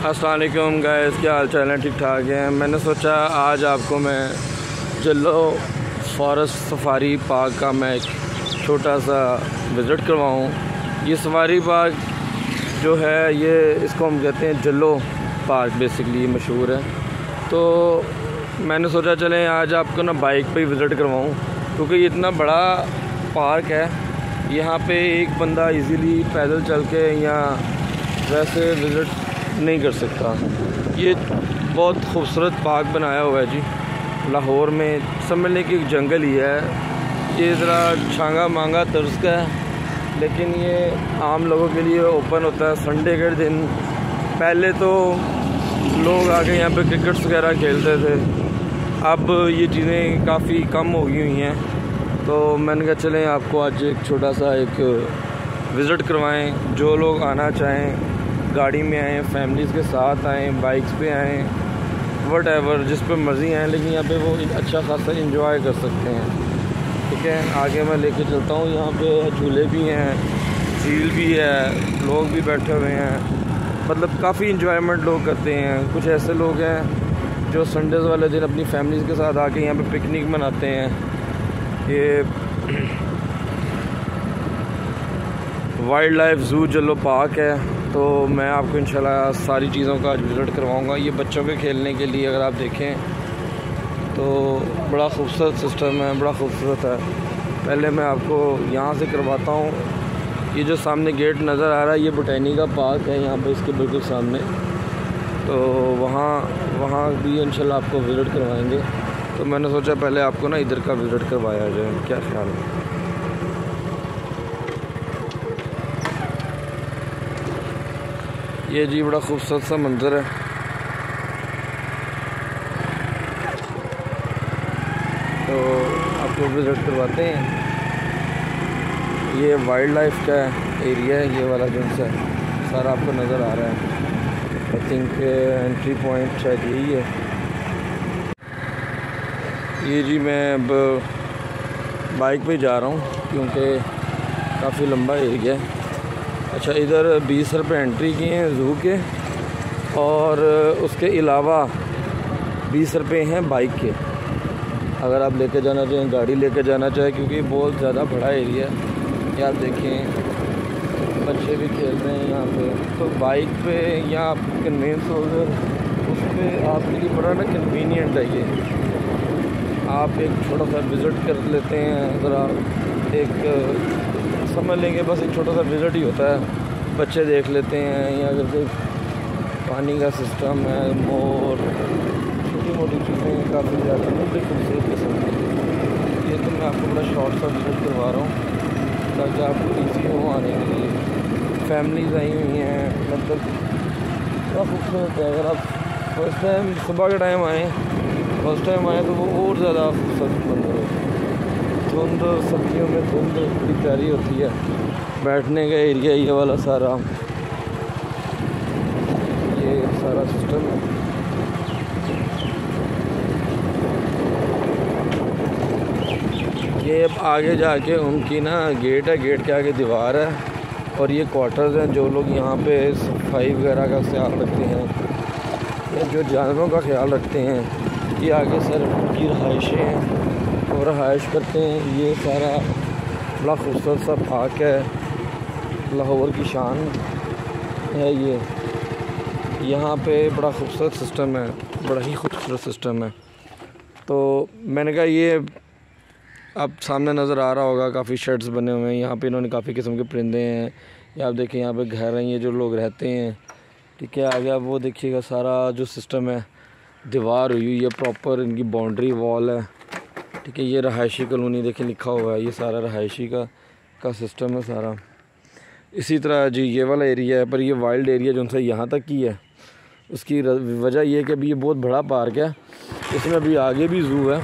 Aslam gas क्या हाल चाल है? ठीक ठाक है। मैंने सोचा आज आपको मैं जल्लो फॉरेस्ट सफारी पार्क का मैं एक छोटा सा विज़िट करवाऊँ। ये सफारी पार्क जो है, ये इसको हम कहते हैं जल्लो पार्क बेसिकली मशहूर है। तो मैंने सोचा चलें, आज आपको ना बाइक पे ही विज़िट करवाऊँ, क्योंकि ये इतना बड़ा पार्क है। यहाँ पे एक बंदा इजीली पैदल चल के या वैसे विज़िट नहीं कर सकता। ये बहुत खूबसूरत पार्क बनाया हुआ है जी, लाहौर में। समझ समझने की एक जंगल ही है। ये ज़रा छांगा मांगा तर्ज का है, लेकिन ये आम लोगों के लिए ओपन होता है संडे के दिन। पहले तो लोग आके यहाँ पे क्रिकेट्स वगैरह खेलते थे। अब ये चीज़ें काफ़ी कम हो गई हुई हैं। तो मैंने कहा, चलें आपको आज एक छोटा सा एक विज़िट करवाएँ। जो लोग आना चाहें गाड़ी में आएँ फैमिलीज़ के साथ आएँ बाइक्स पे आएँ वट एवर जिस पर मर्ज़ी आएँ, लेकिन यहाँ पे वो अच्छा खासा इंजॉय कर सकते हैं। ठीक है, आगे मैं लेके चलता हूँ, यहाँ पे झूले भी हैं, झील भी है, लोग भी बैठे हुए हैं। मतलब काफ़ी इंजॉयमेंट लोग करते हैं। कुछ ऐसे लोग हैं जो संडेज़ वाले दिन अपनी फैमिलीज़ के साथ आके यहाँ पे पिकनिक मनाते हैं। ये wildlife zoo Jallo park है। तो मैं आपको इंशाल्लाह सारी चीज़ों का आज विज़िट करवाऊँगा। ये बच्चों के खेलने के लिए अगर आप देखें तो बड़ा खूबसूरत सिस्टम है, बड़ा खूबसूरत है। पहले मैं आपको यहाँ से करवाता हूँ। ये जो सामने गेट नज़र आ रहा है, ये बोटैनी का पार्क है, यहाँ पे इसके बिल्कुल सामने। तो वहाँ वहाँ भी इंशाल्लाह आपको विज़िट करवाएँगे। तो मैंने सोचा पहले आपको ना इधर का विज़िट करवाया जाए, क्या ख्याल है? ये जी बड़ा खूबसूरत सा मंज़र है। तो आपको विज़िट करवाते हैं। ये वाइल्ड लाइफ का एरिया है, ये वाला जो सा सारा आपको नज़र आ रहा है। आई थिंक एंट्री पॉइंट शायद यही है। ये जी मैं अब बाइक पे जा रहा हूँ, क्योंकि काफ़ी लंबा एरिया है। अच्छा इधर बीस रुपये एंट्री की हैं ज़ू के और उसके अलावा बीस रुपये हैं बाइक के। अगर आप लेके जाना चाहें, गाड़ी लेके जाना चाहें, क्योंकि बहुत ज़्यादा बड़ा एरिया है। या आप देखें, बच्चे भी खेल रहे हैं यहाँ पे। तो बाइक पे या आप कन्वेंस होकर उस पर आपके लिए बड़ा ना कन्वीनियंट है ये। आप एक छोटा सा विज़िट कर लेते हैं, ज़रा एक समझ लेंगे, बस एक छोटा सा विज़िट ही होता है। बच्चे देख लेते हैं, या अगर कोई पानी का सिस्टम है, मोर छोटी मोटी चीज़ें काफ़ी ज़्यादा बड़ी खूबसूरत किस्म की ये तो मैं आपको बड़ा शॉर्ट सा विज़िट करवा रहा हूँ, ताकि आपको ईजी हो आने के लिए। फैमिलीज़ आई हुई हैं मतलब बड़ा खूबसूरत है, अगर आप फ़र्स्ट टाइम सुबह के टाइम आएँ फ़र्स्ट टाइम आएँ तो वो और ज़्यादा खूबसूरत बन रहे धुंध सर्दियों में धुंध बड़ी प्यारी होती है। बैठने का एरिया ये वाला सारा। ये सारा सिस्टम है। ये अब आगे जाके उनकी ना गेट है गेट के आगे दीवार है। और ये क्वार्टर्स हैं जो लोग यहाँ पे सफ़ाई वगैरह का ख्याल रखते हैं। या जो जानवरों का ख्याल रखते हैं। ये आगे सर की रहायशें हैं। और रहायश करते हैं। ये सारा बड़ा खूबसूरत सा पार्क है। लाहौर की शान है ये। यहाँ पे बड़ा खूबसूरत सिस्टम है। बड़ा ही खूबसूरत सिस्टम है। तो मैंने कहा ये अब सामने नज़र आ रहा होगा, काफ़ी शेड्स बने हुए हैं। यहाँ पे इन्होंने काफ़ी किस्म के परिंदे हैं। या आप देखिए, यहाँ पे घर हैं, ये जो लोग रहते हैं। ठीक है, आगे आप वो देखिएगा सारा जो सिस्टम है। दीवार हुई हुई है प्रॉपर इनकी बाउंड्री वॉल है। ठीक है, ये रहायशी कॉलोनी देखें लिखा हुआ है, ये सारा रहायशी का का सिस्टम है सारा। इसी तरह जी ये वाला एरिया है, पर ये वाइल्ड एरिया जो सा यहाँ तक की है, उसकी वजह ये है कि अभी ये बहुत बड़ा पार्क है, इसमें अभी आगे भी ज़ू है।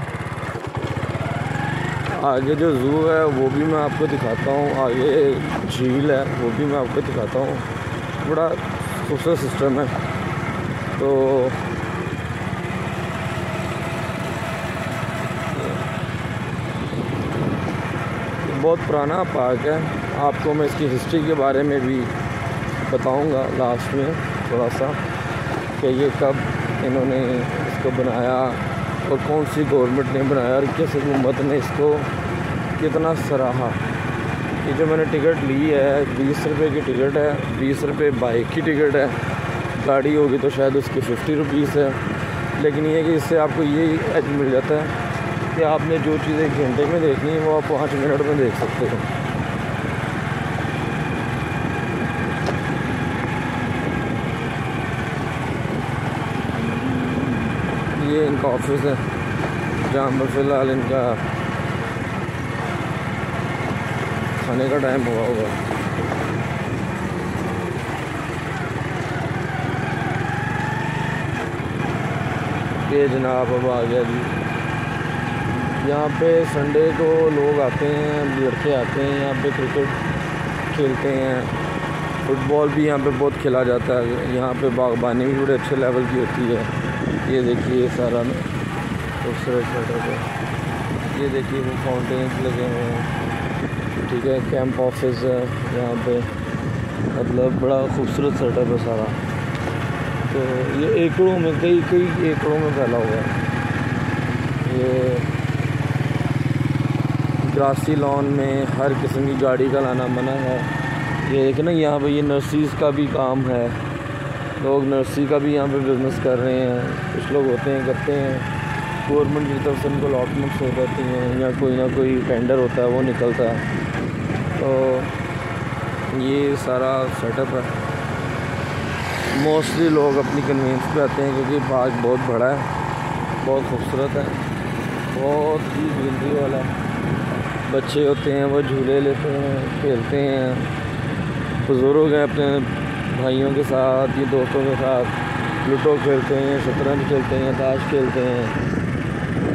आगे जो ज़ू है, वो भी मैं आपको दिखाता हूँ, आगे झील है, वो भी मैं आपको दिखाता हूँ। बड़ा खूबसूरत सिस्टम है। तो बहुत पुराना पार्क है। आपको मैं इसकी हिस्ट्री के बारे में भी बताऊँगा लास्ट में थोड़ा सा कि ये कब इन्होंने इसको बनाया और कौन सी गवर्नमेंट ने बनाया और किस हुकूमत ने इसको कितना सराहा। ये जो मैंने टिकट ली है, बीस रुपए की टिकट है, बीस रुपये बाइक की टिकट है। गाड़ी होगी तो शायद उसकी फ़िफ्टी रुपीज़ है। लेकिन ये कि इससे आपको ये मिल जाता है। कि आपने जो चीज़ एक घंटे में देखनी है, वो आप पाँच मिनट में देख सकते हो। ये इनका ऑफ़िस है, जहाँ पर फ़िलहाल इनका खाने का टाइम हुआ होगा। ये जनाब अब आ गया जी। यहाँ पे संडे को लोग आते हैं, लड़के आते हैं, यहाँ पे क्रिकेट खेलते हैं। फुटबॉल भी यहाँ पे बहुत खेला जाता है। यहाँ पे बागबानी भी बड़े अच्छे लेवल की होती है। ये देखिए सारा खूबसूरत सेटअप है। ये देखिए वो फाउंटेन्स लगे हुए हैं। ठीक है कैंप ऑफ़िस है यहाँ पे। मतलब बड़ा खूबसूरत सेटअप है सारा। तो ये एकड़ों में, कई कई एकड़ों में फैला हुआ है। ये ग्रासी लॉन में हर किस्म की गाड़ी का लाना मना है। ये एक ना यहाँ पे ये नर्सिस का भी काम है। लोग नर्सरी का भी यहाँ पे बिज़नेस कर रहे हैं। कुछ लोग होते हैं, करते हैं। गवर्नमेंट की तरफ़ से उनको अलॉटमेंट्स हो जाती हैं या कोई ना कोई टेंडर होता है, वो निकलता है। तो ये सारा सेटअप है। मोस्टली लोग अपनी कन्वीनियंस पे आते हैं क्योंकि पार्क बहुत बड़ा है, बहुत खूबसूरत है, बहुत ही ग्रीनरी वाला है। बच्चे होते हैं, वो झूले लेते हैं, खेलते हैं। बुज़ुर्ग हैं अपने भाइयों के साथ, या दोस्तों के साथ। लूडो खेलते हैं, शतरंज खेलते हैं, ताश खेलते हैं।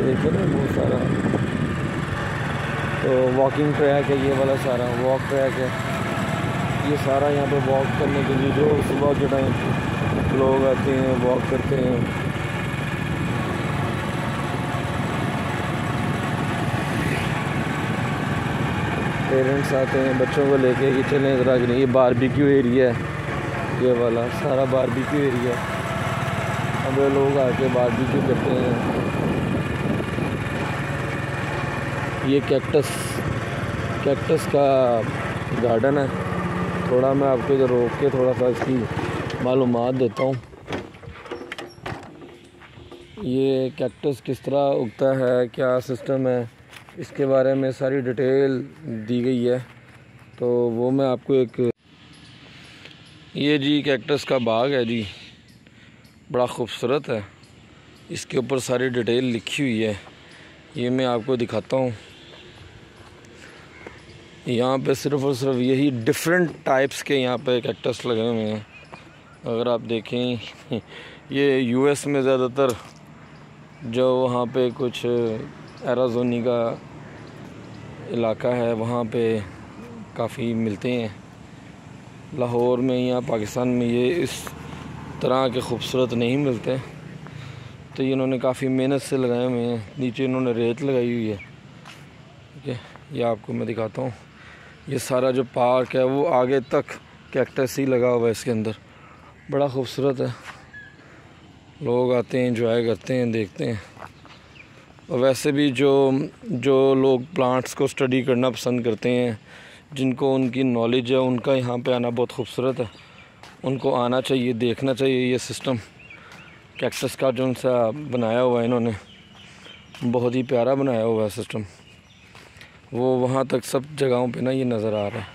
देखिए ना बहुत सारा। तो वॉकिंग ट्रैक है, ये वाला सारा वॉक ट्रैक है। ये सारा यहाँ पे वॉक करने के लिए जो सुबह के टाइम लोग आते हैं वॉक करते हैं। पेरेंट्स आते हैं, बच्चों को लेके कि चलें ज़रा ये बारबेक्यू एरिया है, ये वाला सारा बारबेक्यू एरिया अब लोग आके बारबेक्यू करते हैं। ये कैक्टस कैक्टस का गार्डन है। थोड़ा मैं आपको इधर रोक के थोड़ा सा इसकी मालूम देता हूँ। ये कैक्टस किस तरह उगता है, क्या सिस्टम है? इसके बारे में सारी डिटेल दी गई है। तो वो मैं आपको एक ये जी कैक्टस का बाग है जी। बड़ा खूबसूरत है। इसके ऊपर सारी डिटेल लिखी हुई है। ये मैं आपको दिखाता हूँ। यहाँ पे सिर्फ़ और सिर्फ़ यही डिफरेंट टाइप्स के यहाँ पे कैक्टस लगे हुए हैं। अगर आप देखें, ये यूएस में ज़्यादातर जो वहाँ पे कुछ एराजोनी का इलाका है, वहाँ पे काफ़ी मिलते हैं। लाहौर में या पाकिस्तान में ये इस तरह के खूबसूरत नहीं मिलते। तो ये इन्होंने काफ़ी मेहनत से लगाए हुए हैं। नीचे इन्होंने रेत लगाई हुई है। ठीक है, ये आपको मैं दिखाता हूँ। ये सारा जो पार्क है, वो आगे तक कैक्टस ही लगा हुआ है इसके अंदर। बड़ा खूबसूरत है। लोग आते हैं इंजॉय करते हैं, देखते हैं। और वैसे भी जो जो लोग प्लांट्स को स्टडी करना पसंद करते हैं, जिनको उनकी नॉलेज है, उनका यहाँ पे आना बहुत खूबसूरत है। उनको आना चाहिए, देखना चाहिए ये सिस्टम कैक्टस का जो उनसा बनाया हुआ है इन्होंने, बहुत ही प्यारा बनाया हुआ है सिस्टम वो वहाँ तक सब जगहों पे ना ये नज़र आ रहा है।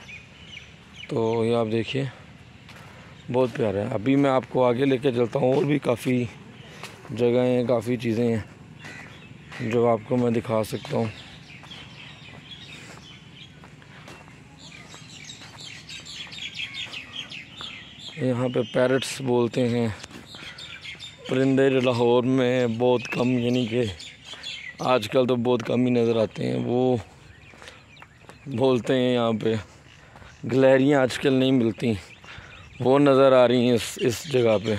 तो ये आप देखिए, बहुत प्यारा है। अभी मैं आपको आगे लेके चलता हूँ, और भी काफ़ी जगह हैं काफ़ी चीज़ें हैं। जो आपको मैं दिखा सकता हूँ। यहाँ पे पैरट्स बोलते हैं। परिंदे लाहौर में बहुत कम, यानी कि आजकल तो बहुत कम ही नज़र आते हैं। वो बोलते हैं यहाँ पे, गलहरियाँ आजकल नहीं मिलती। वो नज़र आ रही हैं इस इस जगह पे।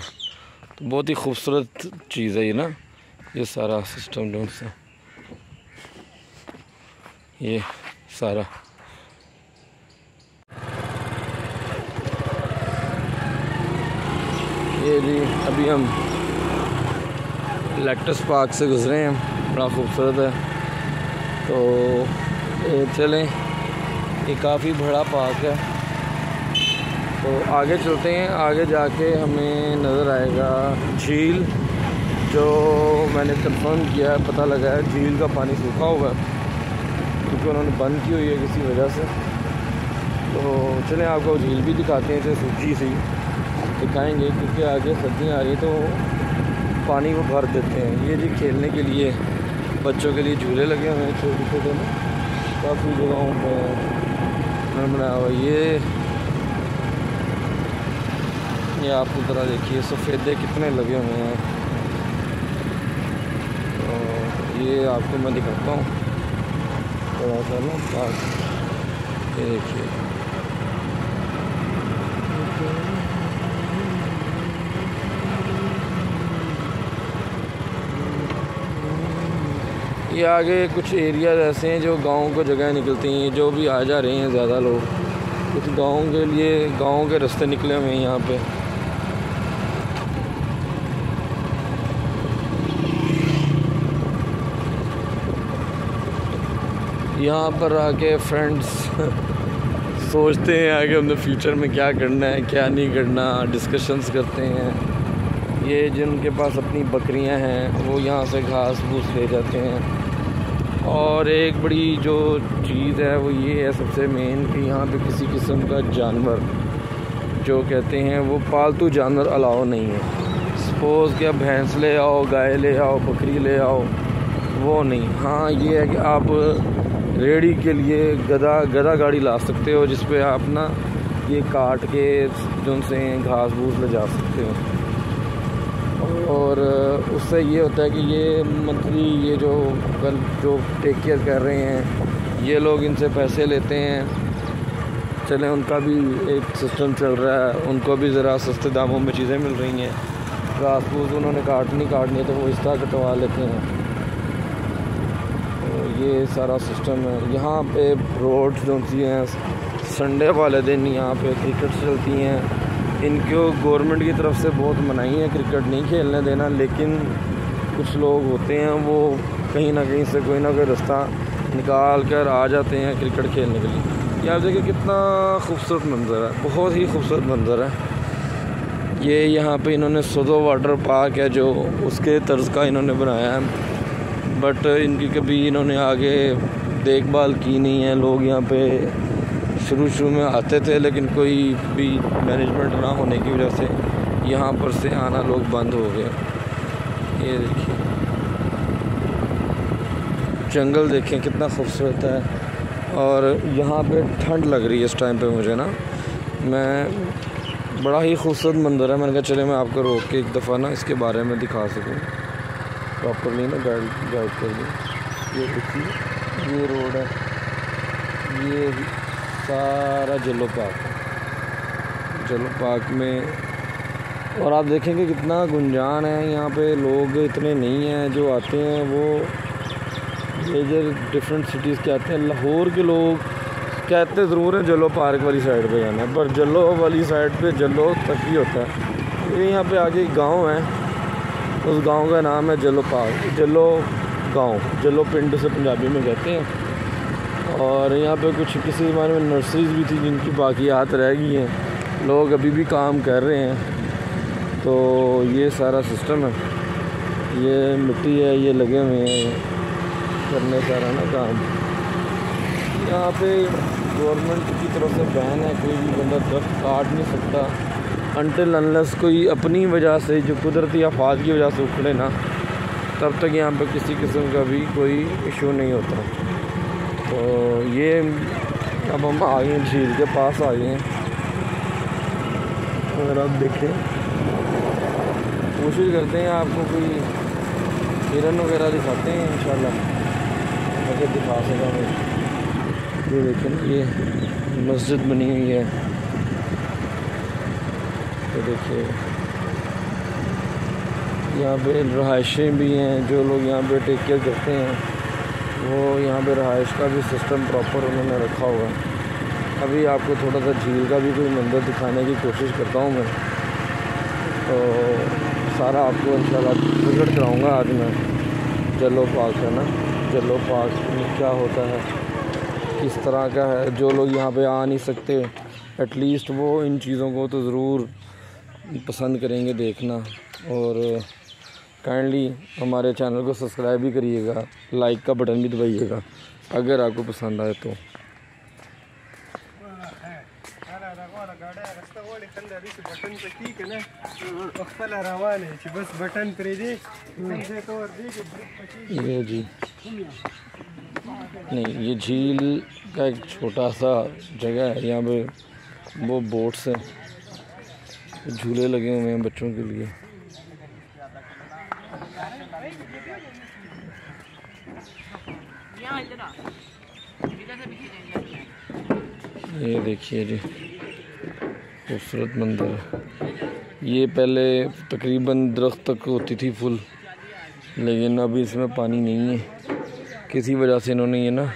तो बहुत ही खूबसूरत चीज़ है ये ना। ये सारा सिस्टम जो सा। ये सारा। ये जी अभी हम लेक्टस पार्क से गुज़रे हैं, बड़ा खूबसूरत है। तो ये चलें, ये काफ़ी बड़ा पार्क है। तो आगे चलते हैं, आगे जाके हमें नज़र आएगा झील। जो मैंने कंफर्म किया है, पता लगा है, झील का पानी सूखा होगा क्योंकि उन्होंने बंद की हुई है किसी वजह से। तो चलें, आपको झील भी दिखाते हैं जैसे सूखी सी दिखाएँगे, क्योंकि आगे सर्दियाँ आ रही तो पानी को भर देते हैं। ये जी खेलने के लिए, बच्चों के लिए झूले लगे हुए हैं छोटे छोटे में। काफ़ी जगहों पर बनाया हुआ ये ये आप तरह देखिए, सफ़ेदे कितने लगे हुए हैं तो ये आपको मैं दिखाता हूँ। थोड़ा सा ना ये देखिए। ये आगे कुछ एरियाज़ ऐसे हैं जो गाँव को जगह निकलती हैं। जो भी आ जा रहे हैं ज़्यादा लोग। कुछ गाँव के लिए, गाँव के रास्ते निकले हुए हैं यहाँ पे। यहाँ पर आके फ्रेंड्स सोचते हैं आगे हमने फ्यूचर में क्या करना है, क्या नहीं करना डिस्कशंस करते हैं। ये जिनके पास अपनी बकरियाँ हैं, वो यहाँ से घास फूस ले जाते हैं। और एक बड़ी जो चीज़ है, वो ये है सबसे मेन कि यहाँ पे किसी किस्म का जानवर जो कहते हैं, वो पालतू जानवर अलाव नहीं है। सपोज़ क्या भैंस ले आओ, गाय ले आओ, बकरी ले आओ, वो नहीं। हाँ ये है कि आप रेडी के लिए गदा गदा गाड़ी ला सकते हो जिस पे आप ना ये काट के जो से घास भूस ले जा सकते हो। और उससे ये होता है कि ये मंथली ये जो कल जो टेक केयर कर रहे हैं, ये लोग इनसे पैसे लेते हैं। चलें, उनका भी एक सिस्टम चल रहा है, उनको भी ज़रा सस्ते दामों में चीज़ें मिल रही हैं। घास फूस उन्होंने काटनी काटनी है तो वो इस तरह कटवा लेते हैं। ये सारा सिस्टम है। यहाँ पे रोड जो हैं संडे वाले दिन यहाँ पे क्रिकेट चलती हैं। इनको गवर्नमेंट की तरफ़ से बहुत मनाही है क्रिकेट नहीं खेलने देना, लेकिन कुछ लोग होते हैं, वो कहीं ना कहीं से कोई ना कोई रास्ता निकाल कर आ जाते हैं क्रिकेट खेलने के लिए। ये आप देखिए कितना खूबसूरत मंज़र है, बहुत ही खूबसूरत मंज़र है। ये यहाँ पे इन्होंने सदो वाटर पार्क है, जो उसके तर्ज का इन्होंने बनाया है। बट इनकी कभी इन्होंने आगे देखभाल की नहीं है। लोग यहाँ पे शुरू शुरू में आते थे, लेकिन कोई भी मैनेजमेंट ना होने की वजह से यहाँ पर से आना लोग बंद हो गए। ये देखिए। जंगल देखें, कितना खूबसूरत है। और यहाँ पे ठंड लग रही है इस टाइम पे मुझे ना। मैं, बड़ा ही खूबसूरत मंदिर है। मैंने कहा चले मैं आपको रोक के एक दफ़ा ना इसके बारे में दिखा सकूँ। प्रॉपरली ना गाइड गाइड कर दें। ये देखिए, ये रोड है। ये सारा जलो पार्क जलो पार्क में, और आप देखेंगे कितना गुंजान है यहाँ पे। लोग इतने नहीं हैं जो आते हैं, वो मेजर डिफरेंट सिटीज़ के आते हैं। लाहौर के लोग कहते ज़रूर हैं जलो पार्क वाली साइड पे जाना है, पर जलो वाली साइड पे जलो तक ही होता है। ये यहाँ पे आगे गाँव है। उस गाँव का नाम है जलो पार्क जलो गाँव, जलो पिंड से पंजाबी में कहते हैं। और यहाँ पे कुछ किसी ज़माने में नर्सरीज भी थी जिनकी बाकियात रह गई हैं। लोग अभी भी काम कर रहे हैं। तो ये सारा सिस्टम है। ये मिट्टी है, ये लगे हुए हैं। करने सारा ना काम। यहाँ पे गवर्नमेंट की तरफ़ से बैन है। कोई भी बंदा दरख्त काट नहीं सकता। अनटिल अनलस कोई अपनी वजह से जो कुदरती आफात की वजह से उखड़े ना, तब तक यहाँ पे किसी किस्म का भी कोई इशू नहीं होता। तो ये अब हम आ गए झील के पास आ गए हैं। अगर आप देखें, कोशिश करते हैं आपको कोई हिरन वगैरह दिखाते हैं इन अगर दिखा सका ये देखें, ये मस्जिद बनी हुई है। तो देखिए। यहाँ पे रहायशें भी हैं, जो लोग यहाँ पे टेक केयर करते हैं, वो यहाँ पे रहाइश का भी सिस्टम प्रॉपर उन्होंने रखा हुआ है। अभी आपको थोड़ा सा झील का भी कोई मंदिर दिखाने की कोशिश करता हूँ मैं। तो सारा आपको इंशाल्लाह विज़िट कराऊँगा आज मैं। जलो पार्क है ना? जलो पार्क में क्या होता है? किस तरह का है? जो लोग यहाँ पे आ नहीं सकते एटलीस्ट वो इन चीज़ों को तो ज़रूर पसंद करेंगे देखना और काइंडली हमारे चैनल को सब्सक्राइब भी करिएगा लाइक का बटन भी दबाइएगा, अगर आपको पसंद आए तो। ये जी। नहीं, ये झील का एक छोटा सा जगह है, यहाँ पे वो बोट्स हैं। झूले लगे हुए हैं बच्चों के लिए। ये देखिए जी, खूबसूरत मंदिर। ये पहले तकरीबन दरख्त तक होती थी फुल, लेकिन अभी इसमें पानी नहीं है। किसी वजह से इन्होंने ये ना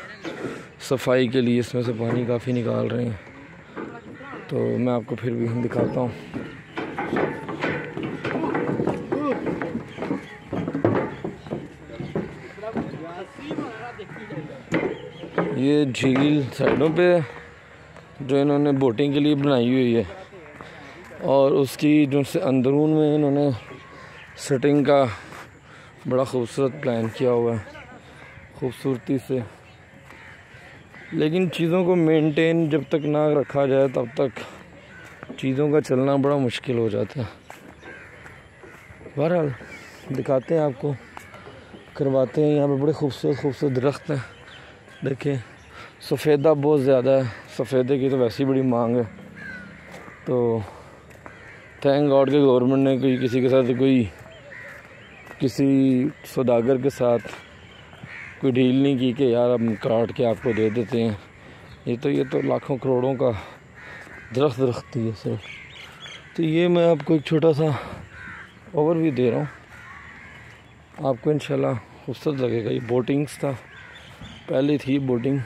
सफ़ाई के लिए इसमें से पानी काफ़ी निकाल रहे हैं। तो मैं आपको फिर भी हम दिखाता हूँ। ये झील साइडों पे जो इन्होंने बोटिंग के लिए बनाई हुई है और उसकी जो से अंदरून में इन्होंने सेटिंग का बड़ा खूबसूरत प्लान किया हुआ है, खूबसूरती से। लेकिन चीज़ों को मेंटेन जब तक ना रखा जाए, तब तक चीज़ों का चलना बड़ा मुश्किल हो जाता है। बहरहाल, दिखाते हैं आपको, करवाते हैं। यहाँ पे बड़े खूबसूरत खूबसूरत दरख्त हैं। देखें सफ़ेदा बहुत ज़्यादा है। सफ़ेदे की तो वैसे बड़ी मांग है। तो थैंक गॉड के गवर्नमेंट ने कोई किसी के साथ कोई, किसी सौदागर के साथ कोई डील नहीं की कि यार हम काट के आपको दे देते हैं। ये तो ये तो लाखों करोड़ों का दरख्त रखती है सिर्फ़। तो ये मैं आपको एक छोटा सा ओवर भी दे रहा हूँ। आपको इंशाल्लाह खूबसूरत लगेगा। ये बोटिंग्स था। पहले थी बोटिंग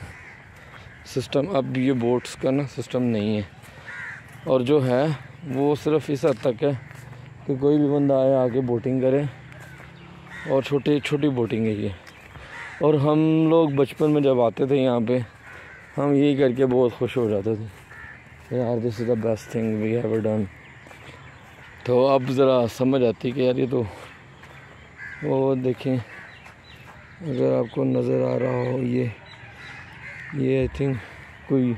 सिस्टम, अब ये बोट्स का ना सिस्टम नहीं है। और जो है, वो सिर्फ़ इस हद तक है कि कोई भी बंदा आए, आके बोटिंग करे। और छोटी छोटी बोटिंग है ये। और हम लोग बचपन में जब आते थे यहाँ पे, हम यही करके बहुत खुश हो जाते थे। यार this is the best thing we have done तो अब ज़रा समझ आती कि यार ये तो वो देखें, अगर आपको नज़र आ रहा हो ये। ये आई थिंक कोई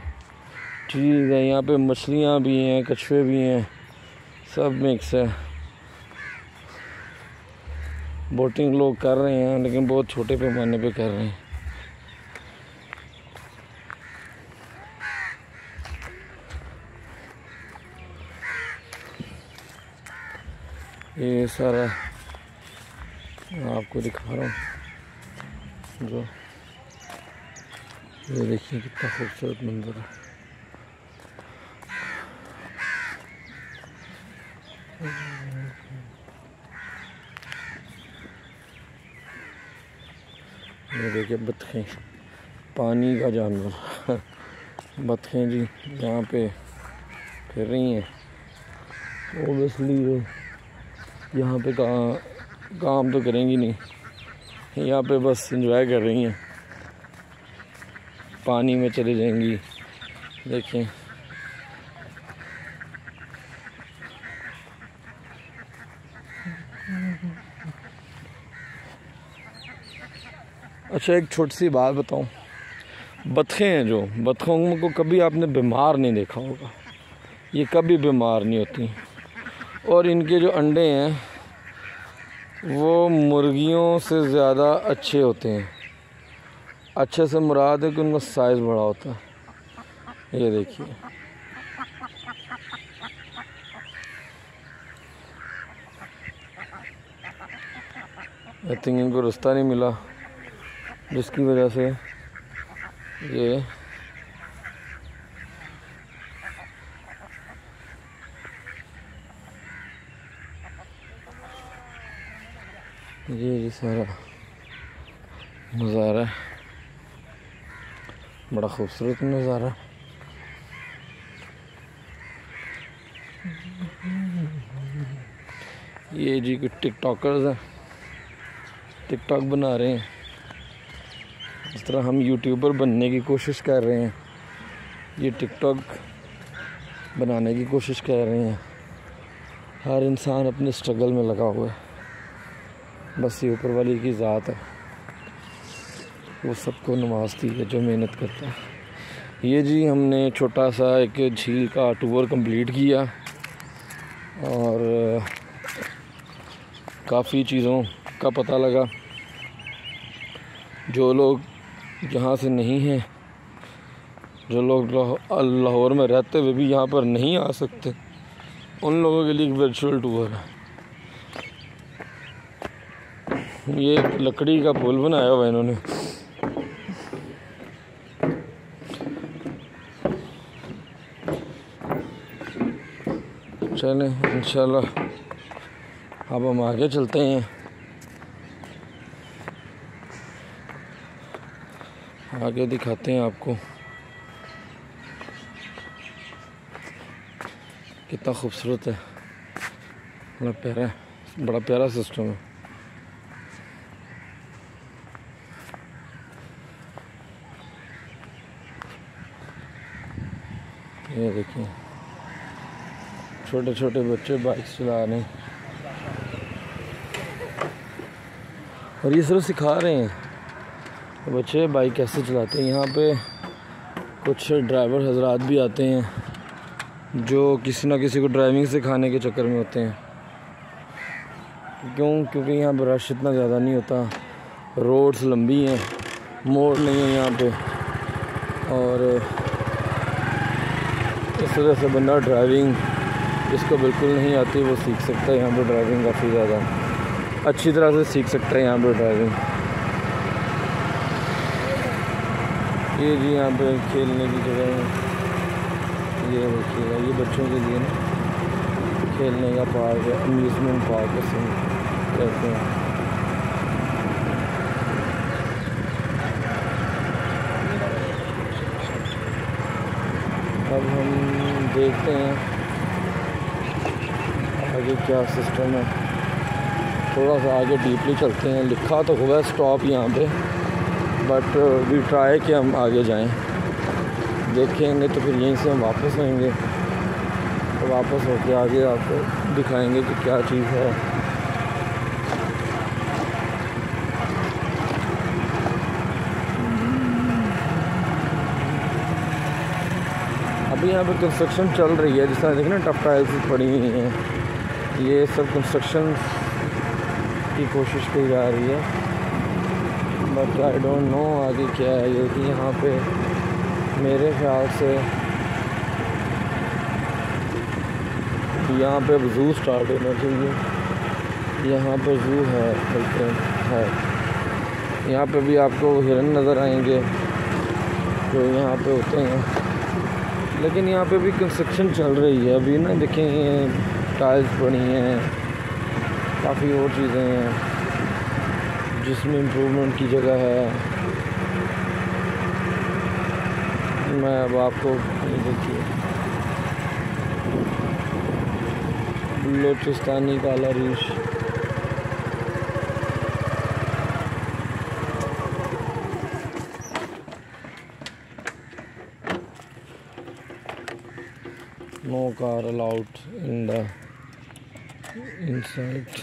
चीज़ है, यहाँ पे मछलियाँ भी हैं, कछुए भी हैं, सब मिक्स है। बोटिंग लोग कर रहे हैं, लेकिन बहुत छोटे पैमाने पे कर रहे हैं। ये सारा आपको दिखा रहा हूँ, जो ये देखिए कितना खूबसूरत मंदिर है। ये देखिए बतखें, पानी का जानवर। बतखें जी यहाँ पे फिर रही हैं। ओबियसली वो यहाँ पे कहाँ, काम तो करेंगी नहीं। यहाँ पे बस इंजॉय कर रही हैं। पानी में चली जाएँगी। देखें अच्छा एक छोटी सी बात बताऊँ। बतखें हैं जो। बतखों को कभी आपने बीमार नहीं देखा होगा। ये कभी बीमार नहीं होती। और इनके जो अंडे हैं, वो मुर्गियों से ज़्यादा अच्छे होते हैं। अच्छे से मुराद है कि उनका साइज़ बड़ा होता है। ये देखिए। आई थिंक इनको रास्ता नहीं मिला, जिसकी वजह से ये ये जी सारा नज़ारा बड़ा खूबसूरत नज़ारा। ये जी कुछ टिकटॉकर्स हैं। टिकटॉक बना रहे हैं। इस तरह हम यूट्यूबर बनने की कोशिश कर रहे हैं। ये टिकटॉक बनाने की कोशिश कर रहे हैं। हर इंसान अपने स्ट्रगल में लगा हुआ है। बस ये ऊपर वाली की ज़ात है। वो सबको नवाजती है जो मेहनत करता है। ये जी हमने छोटा सा एक झील का टूर कंप्लीट किया और, काफ़ी चीज़ों का पता लगा। जो लोग यहाँ से नहीं हैं, जो लोग लाहौर में रहते हुए भी यहाँ पर नहीं आ सकते, उन लोगों के लिए एक वर्चुअल टूर है। ये लकड़ी का पुल बनाया हुआ इन्होंने। चलें, इंशाल्लाह। अब हम आगे चलते हैं। आगे दिखाते हैं आपको कितना खूबसूरत है। बड़ा प्यारा बड़ा प्यारा सिस्टम है ये देखिए छोटे छोटे बच्चे बाइक चला रहे हैं और ये सिर्फ़ सिखा रहे हैं। बच्चे बाइक कैसे चलाते हैं। यहाँ पे कुछ ड्राइवर हजरात भी आते हैं, जो किसी ना किसी को ड्राइविंग सिखाने के चक्कर में होते हैं। क्यों? क्योंकि यहाँ पर रश इतना ज़्यादा नहीं होता। रोड्स लंबी हैं, मोड़ नहीं है यहाँ पे। और इस तरह से बंदा ड्राइविंग जिसको बिल्कुल नहीं आती, वो सीख सकता है यहाँ पर ड्राइविंग काफ़ी ज़्यादा। अच्छी तरह से सीख सकता है यहाँ पर ड्राइविंग ये जी यहाँ पे खेलने की जगह है। ये देखिएगा ये बच्चों के लिए ना खेलने का पार्क है अम्यूज़मेंट पार्क है कहते हैं। अब हम देखते हैं। आगे क्या सिस्टम है। थोड़ा सा आगे डीपली चलते हैं। लिखा तो हुआ है स्टॉप यहाँ पे बट वी ट्राई कि हम आगे जाएँ। देखेंगे तो फिर यहीं से हम वापस आएँगे। तो वापस होके आगे आपको दिखाएँगे कि क्या चीज़ है। अभी यहाँ पर कंस्ट्रक्शन चल रही है, जिस तरह देखना टफ टाइल्स पड़ी हुई हैं। ये सब कंस्ट्रक्शन की कोशिश की जा रही है। बट आई डोंट नो आगे क्या है ये कि यहाँ पे मेरे ख्याल से यहाँ पे ज़ू स्टार्ट होना चाहिए। यहाँ पे ज़ू है बल्कि है यहाँ पे भी आपको हिरन नज़र आएँगे, जो यहाँ पे होते हैं। लेकिन यहाँ पे भी कंस्ट्रक्शन चल रही है। अभी ना देखें टाइल्स बनी हैं, काफ़ी और चीज़ें हैं, जिसमें इम्प्रूवमेंट की जगह है। मैं अब आपको देखिए। बलोचिस्तानी काला रीश no car allowed in the inside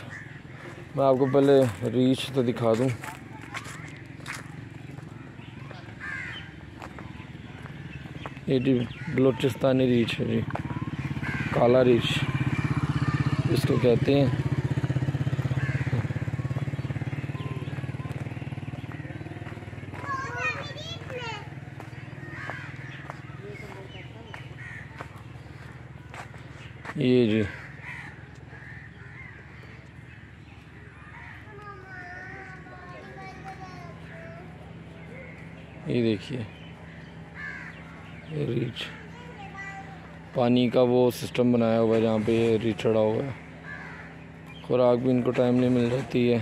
मैं आपको पहले रीच तो दिखा दूँ। ये जी बलोचिस्तानी रीच है जी। काला रीच इसको कहते हैं ये जी ये देखिए रीच पानी का वो सिस्टम बनाया हुआ है जहाँ पे रीच चढ़ा हुआ है। खुराक भी इनको टाइम नहीं मिल जाती है।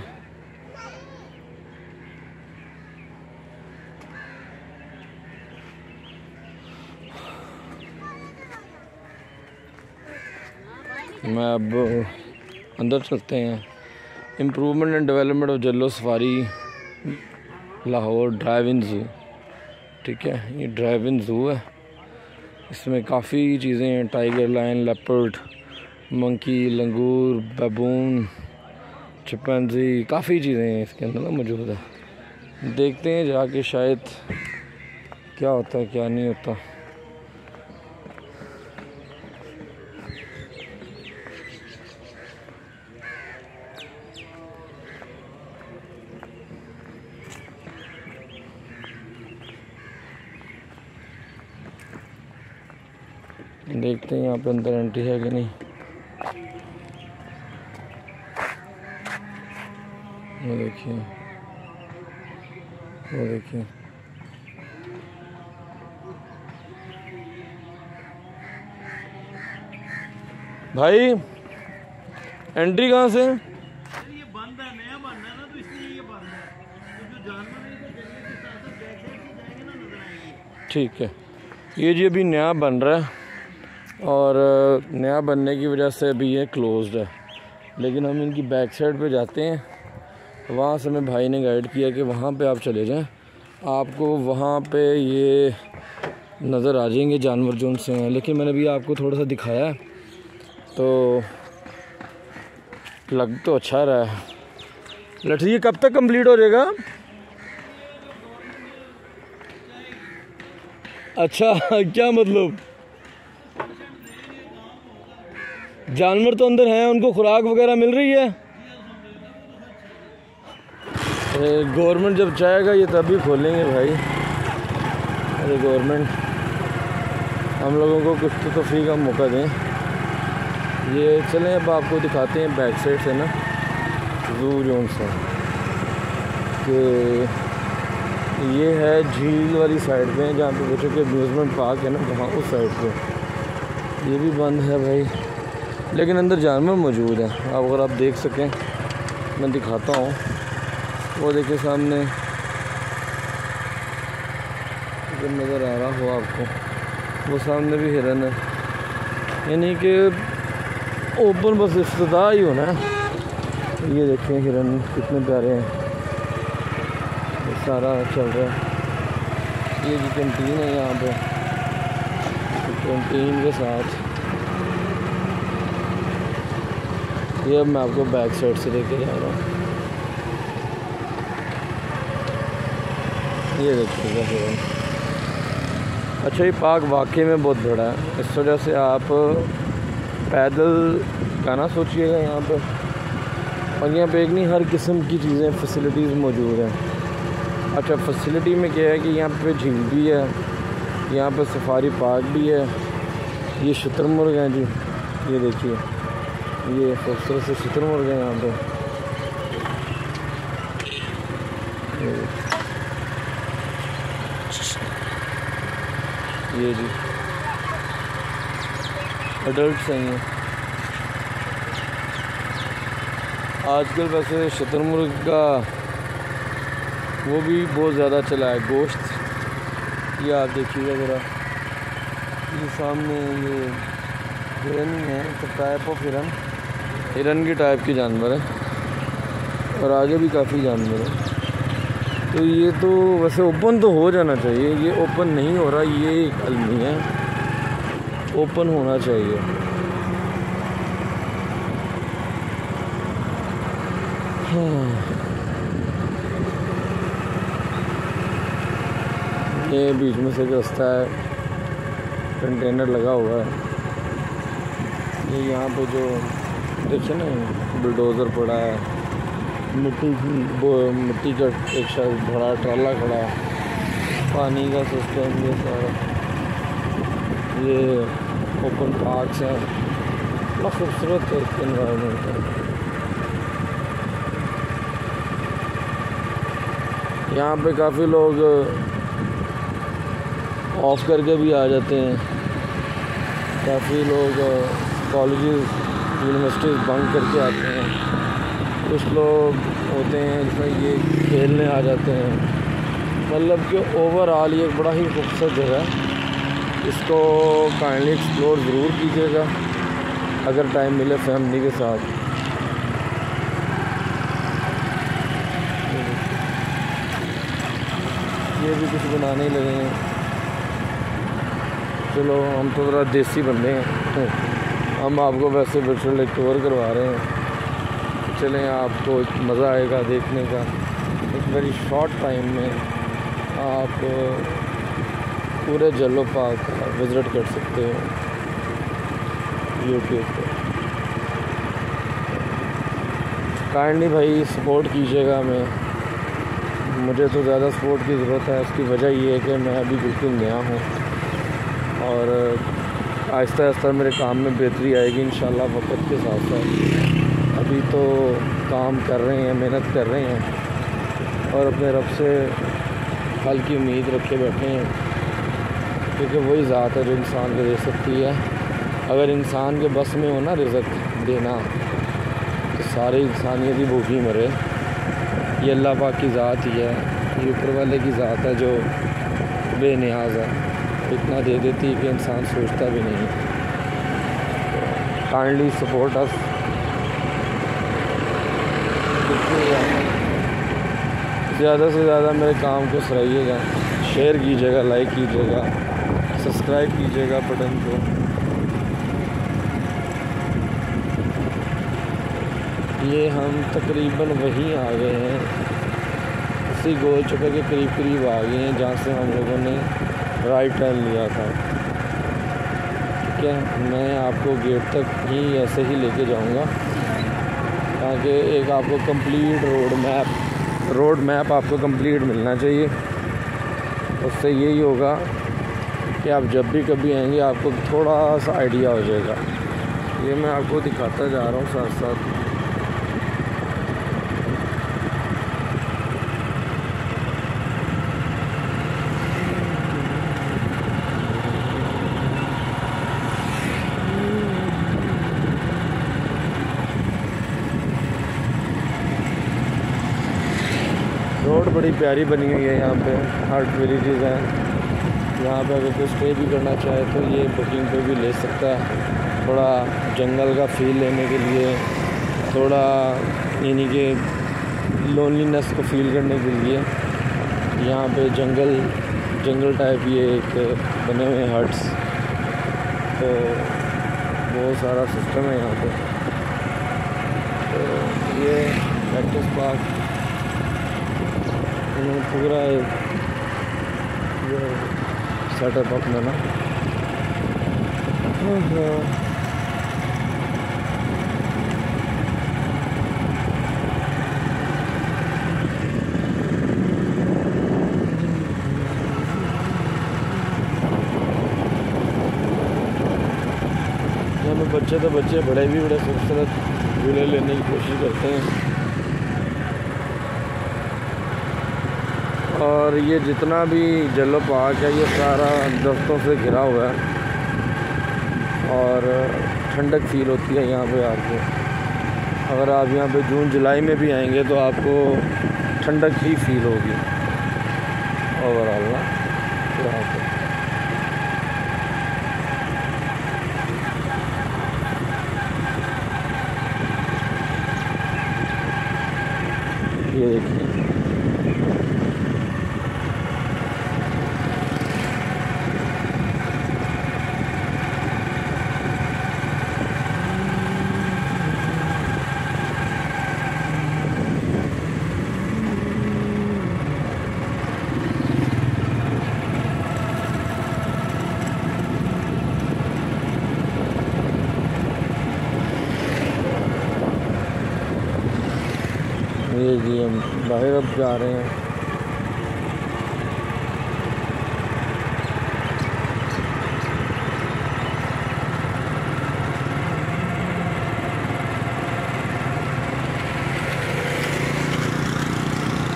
मैं अब अंदर चलते हैं। Improvement and development of Jallo safari Lahore drive zoo ठीक है, ये ड्राइव इन जू है। इसमें काफ़ी चीज़ें हैं tiger lion leopard monkey langur baboon chimpanzee काफ़ी चीज़ें हैं इसके अंदर ना मौजूद है। देखते हैं जाके शायद क्या होता है, क्या नहीं होता। देखते हैं यहाँ पे अंदर एंट्री है कि नहीं। वो देखिए। वो देखिए। भाई एंट्री कहाँ से? ये बंद है नया बंद है ना तो इसलिए ये बंद है। तो जो जानवर है ठीक है। ये जी अभी नया बन रहा है। और नया बनने की वजह से अभी ये क्लोज्ड है। लेकिन हम इनकी बैक साइड पे जाते हैं। वहाँ से हमें भाई ने गाइड किया कि वहाँ पे आप चले जाएँ। आपको वहाँ पे ये नज़र आ जाएँगे, जानवर जो उनसे हैं। लेकिन मैंने अभी आपको थोड़ा सा दिखाया है। तो लग तो अच्छा रहा है। लठी ये कब तक कंप्लीट हो जाएगा? अच्छा क्या मतलब? जानवर तो अंदर हैं, उनको खुराक वगैरह मिल रही है? गवर्नमेंट जब चाहेगा ये तभी खोलेंगे भाई। अरे, गवर्नमेंट, हम लोगों को कुछ तो तफरी का मौका दें। ये चलें, अब आपको दिखाते हैं बैक साइड से ना जू जोन से कि ये है झील वाली साइड पे, जहाँ पे बच्चों के अम्यूज़मेंट पार्क है ना, वहाँ उस साइड पे। ये भी बंद है भाई। लेकिन अंदर जानवर मौजूद हैं। आप अगर आप देख सकें, मैं दिखाता हूँ। वो देखिए सामने। अगर नज़र आ रहा हो आपको? वो सामने भी हिरन है। यानी कि ओपन बस इफ्तः ही होना है। ये देखें हिरन कितने प्यारे हैं। ये सारा चल रहा है। ये जी कैंटीन है यहाँ पे कैंटीन के साथ। ये अब मैं आपको बैक साइड से लेके जा रहा हूँ। ये देखिएगा अच्छा ये पार्क वाकई में बहुत बड़ा है। इस वजह से आप पैदल का ना सोचिएगा यहाँ पर और यहाँ पे एक नहीं, हर किस्म की चीज़ें फैसिलिटीज़ मौजूद हैं। अच्छा फैसिलिटी में क्या है कि यहाँ पे झील भी है, यहाँ पे सफारी पार्क भी है। ये शुतरमुर्ग हैं जी। ये देखिए। ये खूबसूरत से शुतरमुर्ग हैं यहाँ पे। ये जी। अडल्ट हैं ये। आजकल वैसे शुतरमुर्ग का वो भी बहुत ज़्यादा चला है। गोश्त ये आप देखिएगा ज़रा। ये सामने ये हिरन है तो टाइप ऑफ़ हिरन। हिरन के टाइप के जानवर है। और आगे भी काफ़ी जानवर हैं। तो ये तो वैसे ओपन तो हो जाना चाहिए। ये ओपन नहीं हो रहा, ये हल नहीं है। ओपन होना चाहिए। हाँ। ये बीच में से एक रास्ता है। कंटेनर लगा हुआ है। ये यहाँ पे जो देखिए ना बुलडोज़र पड़ा है। मिट्टी वो मिट्टी का एक शायद भरा ट्राला खड़ा पानी का सिस्टम ये सारा। ये ओपन पार्क्स हैं। बड़ा खूबसूरत इन्वायरमेंट है। यहाँ पे काफ़ी लोग ऑफ़ करके भी आ जाते हैं। काफ़ी लोग कॉलेज यूनिवर्सिटीज़ बंक करके आते हैं। कुछ लोग होते हैं जिसमें ये खेलने आ जाते हैं। मतलब कि ओवरऑल ये बड़ा ही खूबसूरत जगह है। इसको काइंडली एक्सप्लोर ज़रूर कीजिएगा, अगर टाइम मिले फैमिली के साथ। ये भी कुछ बनाने लगे हैं। चलो, हम तो ज़रा देसी बंदे हैं। हम आपको वैसे वर्चुअल एक टूर करवा रहे हैं। चलें, आपको एक मज़ा आएगा देखने का। एक वेरी शॉर्ट टाइम में आप पूरे जलो पार्क का विज़िट कर सकते हो। यूट्यूब पर काइंडली भाई सपोर्ट कीजिएगा हमें। मुझे तो ज़्यादा सपोर्ट की ज़रूरत है। उसकी वजह ये है कि मैं अभी बिल्कुल नया हूँ। और आहिस्ता आहिस्ता मेरे काम में बेहतरी आएगी इन वक्त के साथ साथ। अभी तो काम कर रहे हैं, मेहनत कर रहे हैं और अपने रब से फल की उम्मीद रखे बैठे हैं, क्योंकि वही ज़ात है जो इंसान को दे सकती है। अगर इंसान के बस में हो ना रिज़क देना तो सारे इंसानियत ही भूखी मरे। ये अल्लाह पाक की ज़ात ही है, ये ऊपर वाले की ज़ात है जो बेनियाज है। इतना दे देती है कि इंसान सोचता भी नहीं। काइंडली सपोर्ट अस ज़्यादा से ज़्यादा मेरे काम को सराइएगा शेयर कीजिएगा लाइक कीजिएगा सब्सक्राइब कीजिएगा बटन को। ये हम तकरीबन वहीं आ गए हैं। उसी गोल चक्कर के करीब करीब आ गए हैं, जहाँ से हम लोगों ने राइट टर्न लिया था। ठीक है, मैं आपको गेट तक ही ऐसे ही लेके जाऊँगा। ताकि एक आपको complete road map road map आपको कंप्लीट मिलना चाहिए। उससे यही होगा कि आप जब भी कभी आएँगे, आपको थोड़ा सा आइडिया हो जाएगा। ये मैं आपको दिखाता जा रहा हूँ साथ साथ रोड बड़ी प्यारी बनी हुई है यहाँ पे हार्ट विलेजेस हैं। यहाँ पे अगर कोई स्टे भी करना चाहे तो ये बुकिंग पे भी ले सकता है। थोड़ा जंगल का फील लेने के लिए, थोड़ा यानी कि लोनलीनेस को फील करने के लिए, यहाँ पे जंगल जंगल टाइप ये एक बने हुए हट्स तो बहुत सारा सिस्टम है यहाँ पे। तो ये प्रैक्टिस पार्क पूरा ये सेटअप अपना ना बच्चे तो बच्चे, बड़े भी बड़े खूबसूरत झूले लेने की कोशिश करते हैं। और ये जितना भी जलो पार्क है, ये सारा दस्तों से घिरा हुआ है। और ठंडक फील होती है यहाँ पे आपको। अगर आप यहाँ पे जून, जुलाई में भी आएँगे तो आपको ठंडक ही फील होगी। ओवरऑल ना, यहाँ पे। ये देखिए ये जी हम बाहर अब जा रहे हैं।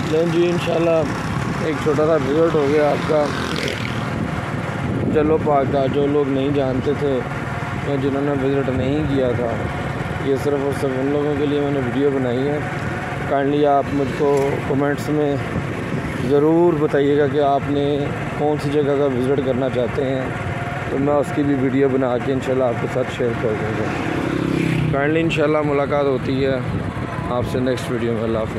लेकिन जी, इंशाल्लाह एक छोटा सा विज़िट हो गया आपका। चलो पार्क का जो लोग नहीं जानते थे या जिन्होंने विज़िट नहीं किया था, ये सिर्फ़ और सिर्फ़ उन लोगों के लिए मैंने वीडियो बनाई है। काइंडली आप मुझको कमेंट्स में ज़रूर बताइएगा कि आपने कौन सी जगह का विज़िट करना चाहते हैं। तो मैं उसकी भी वीडियो बना के इंशाल्लाह आपके साथ शेयर कर दूँगा। काइंडली इंशाल्लाह मुलाकात होती है। आपसे नेक्स्ट वीडियो में अल्लाह हाफ़